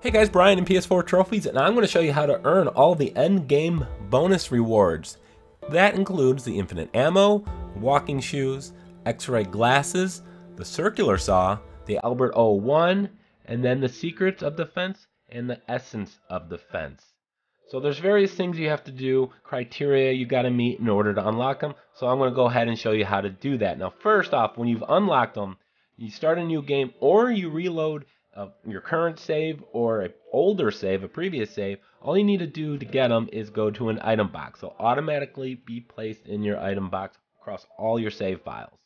Hey guys, Brian in PS4 Trophies, and I'm going to show you how to earn all the end game bonus rewards. That includes the infinite ammo, walking shoes, x-ray glasses, the circular saw, the Albert 01, and then the secrets of defense and the essence of defense. So there's various things you have to do, criteria you got to meet in order to unlock them. So I'm going to go ahead and show you how to do that. Now first off, when you've unlocked them, you start a new game or you reload uh, your current save or an older save, a previous save, all you need to do to get them is go to an item box. They'll automatically be placed in your item box across all your save files.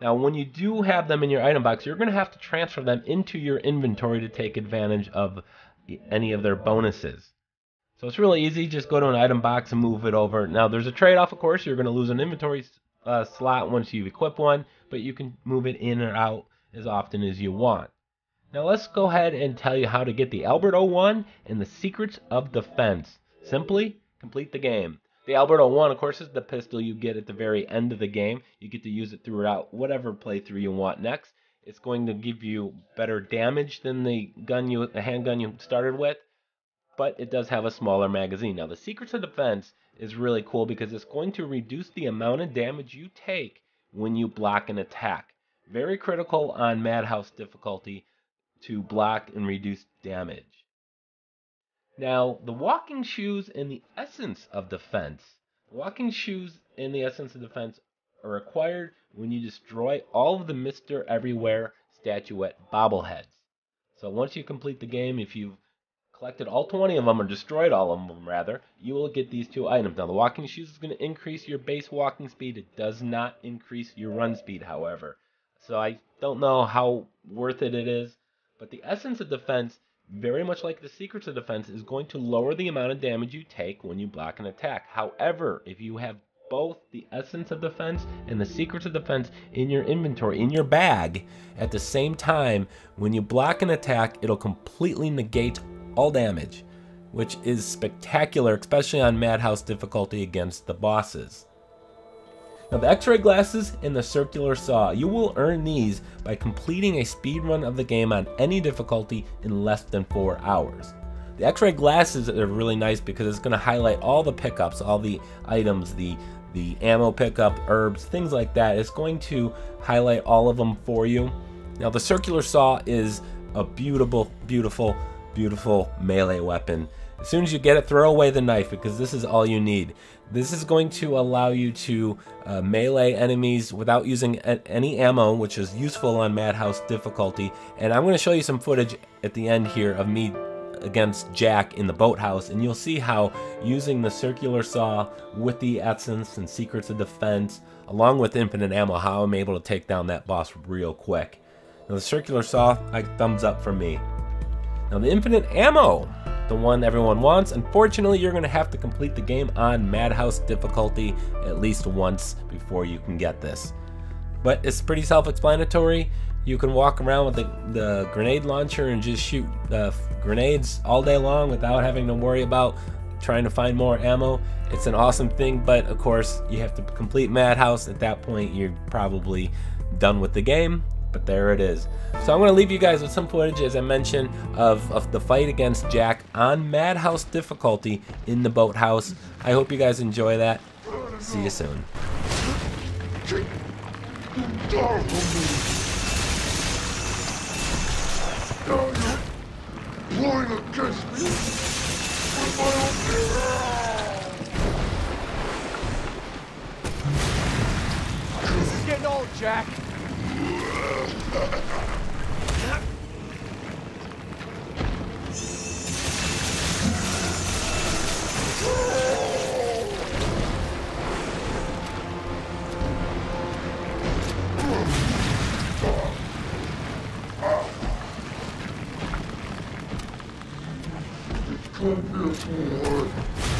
Now, when you do have them in your item box, you're going to have to transfer them into your inventory to take advantage of any of their bonuses. So it's really easy. Just go to an item box and move it over. Now, there's a trade off, of course. You're going to lose an inventory uh, slot once you equip one, but you can move it in or out as often as you want. Now let's go ahead and tell you how to get the Albert 01 and the Secrets of Defense. Simply complete the game. The Albert 01, of course, is the pistol you get at the very end of the game. You get to use it throughout whatever playthrough you want next. It's going to give you better damage than the gun you, the handgun you started with, but it does have a smaller magazine. Now, the Secrets of Defense is really cool because it's going to reduce the amount of damage you take when you block an attack. Very critical on Madhouse difficulty to block and reduce damage. Now, the walking shoes and the essence of defense. Walking shoes and the essence of defense are acquired when you destroy all of the Mr. Everywhere statuette bobbleheads. So once you complete the game, if you've collected all 20 of them or destroyed all of them rather, you will get these two items. Now the walking shoes is going to increase your base walking speed. It does not increase your run speed, however. So I don't know how worth it it is. But the essence of defense, very much like the secrets of defense, is going to lower the amount of damage you take when you block an attack. However, if you have both the essence of defense and the secrets of defense in your inventory, in your bag, at the same time, when you block an attack, it'll completely negate all damage, which is spectacular, especially on Madhouse difficulty against the bosses. Now the x-ray glasses and the circular saw, you will earn these by completing a speed run of the game on any difficulty in less than 4 hours. The x-ray glasses are really nice because it's going to highlight all the pickups, all the items, the the ammo pickup, herbs, things like that. It's going to highlight all of them for you. Now the circular saw is a beautiful, beautiful, beautiful melee weapon. As soon as you get it, throw away the knife because this is all you need. This is going to allow you to uh, melee enemies without using any ammo, which is useful on Madhouse difficulty. And I'm going to show you some footage at the end here of me against Jack in the boathouse, and you'll see how using the circular saw with the essence and secrets of defense, along with infinite ammo, how I'm able to take down that boss real quick. Now the circular saw, like thumbs up for me. Now the infinite ammo, the one everyone wants. Unfortunately, you're going to have to complete the game on Madhouse difficulty at least once before you can get this. But it's pretty self-explanatory. You can walk around with the, the grenade launcher and just shoot uh, grenades all day long without having to worry about trying to find more ammo. It's an awesome thing, but of course, you have to complete Madhouse. At that point, you're probably done with the game but there it is. So I'm going to leave you guys with some footage, as I mentioned, of, of the fight against Jack on Madhouse difficulty in the boathouse. I hope you guys enjoy that. See you soon. This is getting old, Jack. Don't be a fool.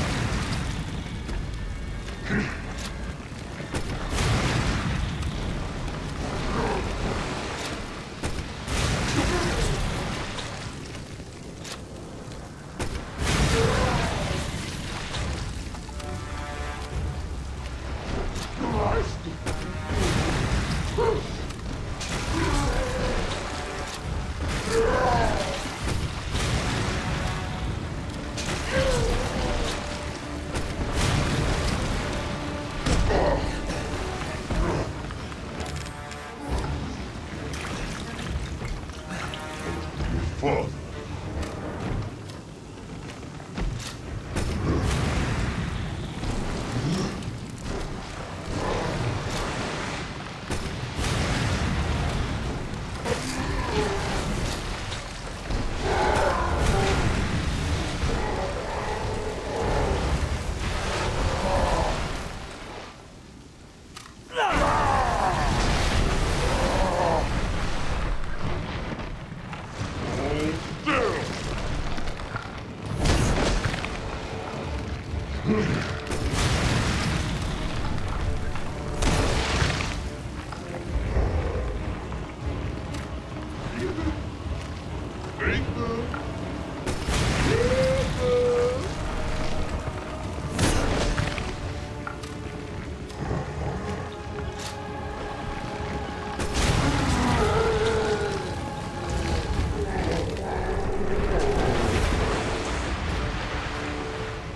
Mm-hmm.